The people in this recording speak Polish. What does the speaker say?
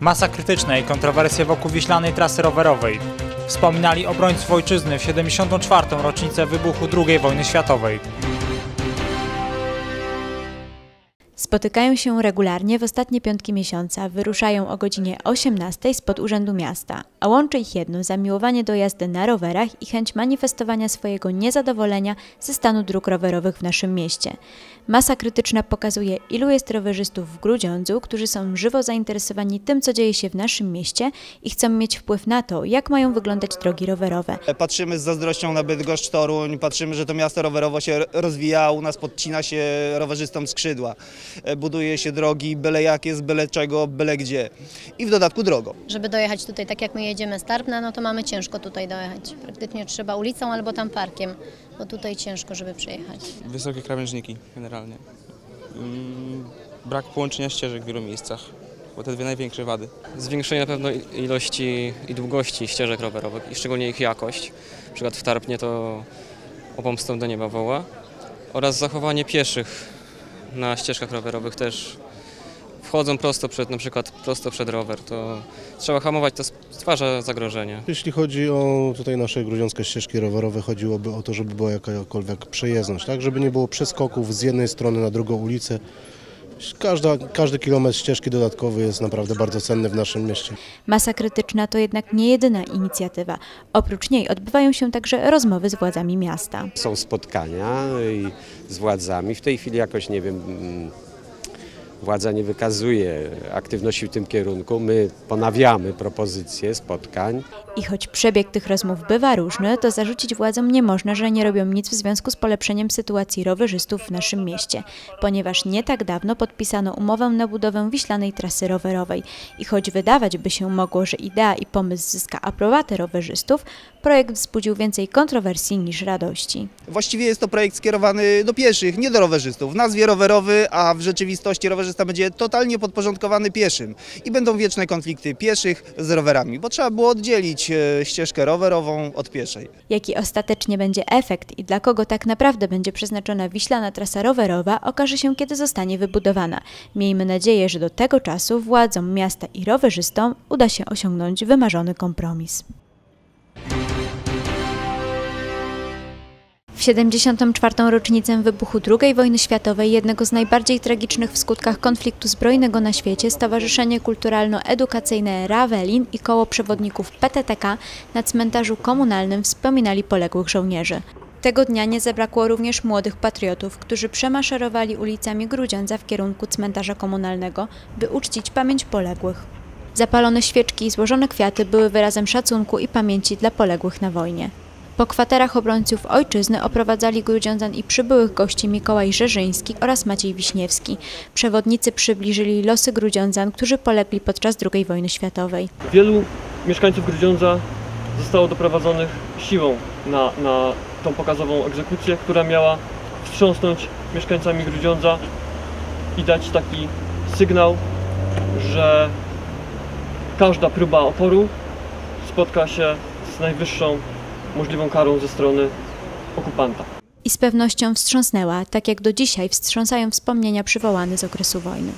Masa krytyczna i kontrowersje wokół wiślanej trasy rowerowej. Wspominali obrońców ojczyzny w 74. rocznicę wybuchu II wojny światowej. Spotykają się regularnie w ostatnie piątki miesiąca, wyruszają o godzinie 18 spod Urzędu Miasta, a łączy ich jedno zamiłowanie do jazdy na rowerach i chęć manifestowania swojego niezadowolenia ze stanu dróg rowerowych w naszym mieście. Masa krytyczna pokazuje, ilu jest rowerzystów w Grudziądzu, którzy są żywo zainteresowani tym, co dzieje się w naszym mieście i chcą mieć wpływ na to, jak mają wyglądać drogi rowerowe. Patrzymy z zazdrością na Bydgoszcz, Toruń, patrzymy, że to miasto rowerowo się rozwija, a u nas podcina się rowerzystom skrzydła. E, Buduje się drogi byle jakie, z byle czego, byle gdzie. I w dodatku drogo. Żeby dojechać tutaj, tak jak my jedziemy z Tarpna, no to mamy ciężko tutaj dojechać. Praktycznie trzeba ulicą albo tam parkiem, bo tutaj ciężko, żeby przejechać. Wysokie krawężniki generalnie. Mm, Brak połączenia ścieżek w wielu miejscach. Bo te dwie największe wady. Zwiększenie na pewno ilości i długości ścieżek rowerowych i szczególnie ich jakość. Na przykład w Tarpnie to opomstą do nieba woła. Oraz zachowanie pieszych na ścieżkach rowerowych też wchodzą prosto przed, na przykład prosto przed rower. To trzeba hamować, to stwarza zagrożenie. Jeśli chodzi o tutaj nasze grudziąckie ścieżki rowerowe, chodziłoby o to, żeby była jakakolwiek przejezdność, tak? Żeby nie było przeskoków z jednej strony na drugą ulicę. Każda, każdy kilometr ścieżki dodatkowy jest naprawdę bardzo cenny w naszym mieście. Masa krytyczna to jednak nie jedyna inicjatywa. Oprócz niej odbywają się także rozmowy z władzami miasta. Są spotkania z władzami. W tej chwili jakoś nie wiem, mm, władza nie wykazuje aktywności w tym kierunku. My ponawiamy propozycje spotkań. I choć przebieg tych rozmów bywa różny, to zarzucić władzom nie można, że nie robią nic w związku z polepszeniem sytuacji rowerzystów w naszym mieście, ponieważ nie tak dawno podpisano umowę na budowę wiślanej trasy rowerowej. I choć wydawać by się mogło, że idea i pomysł zyska aprobatę rowerzystów, projekt wzbudził więcej kontrowersji niż radości. Właściwie jest to projekt skierowany do pieszych, nie do rowerzystów. W nazwie rowerowy, a w rzeczywistości rowerzysta będzie totalnie podporządkowany pieszym. I będą wieczne konflikty pieszych z rowerami, bo trzeba było oddzielić e, ścieżkę rowerową od pieszej. Jaki ostatecznie będzie efekt i dla kogo tak naprawdę będzie przeznaczona wiślana trasa rowerowa, okaże się, kiedy zostanie wybudowana. Miejmy nadzieję, że do tego czasu władzom miasta i rowerzystom uda się osiągnąć wymarzony kompromis. 74. rocznicę wybuchu II wojny światowej, jednego z najbardziej tragicznych w skutkach konfliktu zbrojnego na świecie, Stowarzyszenie Kulturalno-Edukacyjne Ravelin i koło przewodników PTTK na cmentarzu komunalnym wspominali poległych żołnierzy. Tego dnia nie zabrakło również młodych patriotów, którzy przemaszerowali ulicami Grudziądza w kierunku cmentarza komunalnego, by uczcić pamięć poległych. Zapalone świeczki i złożone kwiaty były wyrazem szacunku i pamięci dla poległych na wojnie. Po kwaterach obrońców ojczyzny oprowadzali Grudziądzan i przybyłych gości Mikołaj Żerzyński oraz Maciej Wiśniewski. Przewodnicy przybliżyli losy Grudziądzan, którzy polegli podczas II wojny światowej. Wielu mieszkańców Grudziądza zostało doprowadzonych siłą na, na tą pokazową egzekucję, która miała wstrząsnąć mieszkańcami Grudziądza i dać taki sygnał, że każda próba oporu spotka się z najwyższą możliwą karą ze strony okupanta. I z pewnością wstrząsnęła, tak jak do dzisiaj wstrząsają wspomnienia przywołane z okresu wojny.